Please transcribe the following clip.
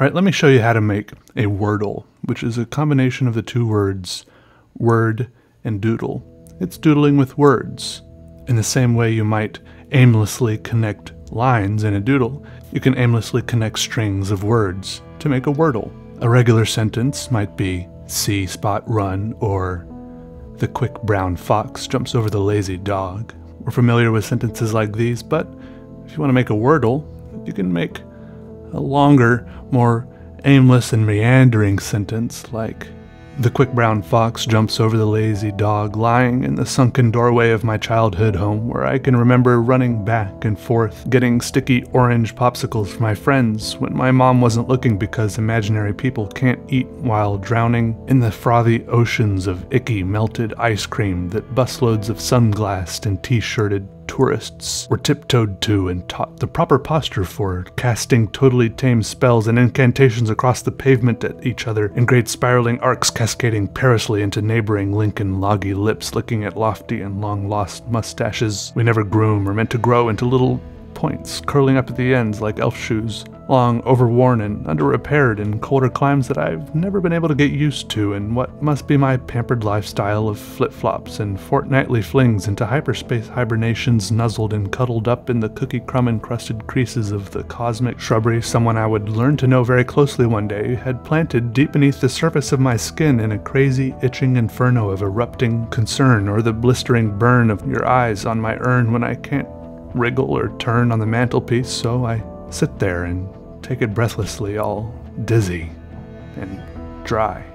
All right, let me show you how to make a wordle, which is a combination of the two words word and doodle. It's doodling with words. In the same way you might aimlessly connect lines in a doodle, you can aimlessly connect strings of words to make a wordle. A regular sentence might be see Spot run or the quick brown fox jumps over the lazy dog. We're familiar with sentences like these, but if you want to make a wordle, you can make a longer, more aimless and meandering sentence like, The quick brown fox jumps over the lazy dog lying in the sunken doorway of my childhood home, where I can remember running back and forth, getting sticky orange popsicles for my friends when my mom wasn't looking because imaginary people can't eat while drowning in the frothy oceans of icky melted ice cream that busloads of sunglassed and t shirted tourists were tiptoed to and taught the proper posture for, casting totally tame spells and incantations across the pavement at each other in great spiraling arcs cascading perilously into neighboring Lincoln loggy lips licking at lofty and long lost mustaches. We never groom or meant to grow into little points curling up at the ends like elf shoes long overworn and under-repaired in colder climes that I've never been able to get used to in what must be my pampered lifestyle of flip-flops and fortnightly flings into hyperspace hibernations nuzzled and cuddled up in the cookie crumb-encrusted creases of the cosmic shrubbery someone I would learn to know very closely one day had planted deep beneath the surface of my skin in a crazy, itching inferno of erupting concern or the blistering burn of your eyes on my urn when I can't wriggle or turn on the mantelpiece, so I sit there and take it breathlessly, all dizzy and dry.